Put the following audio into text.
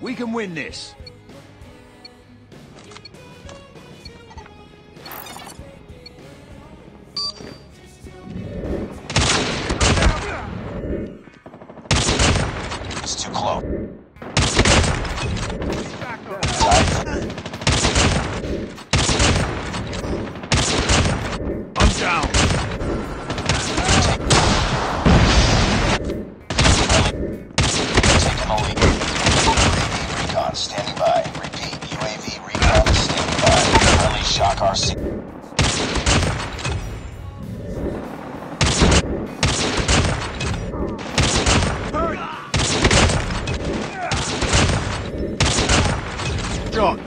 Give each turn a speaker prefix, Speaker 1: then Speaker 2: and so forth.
Speaker 1: We can win this.
Speaker 2: It's too close.
Speaker 1: I'm down.
Speaker 2: Taking the lead. Shock RC.
Speaker 1: Shot.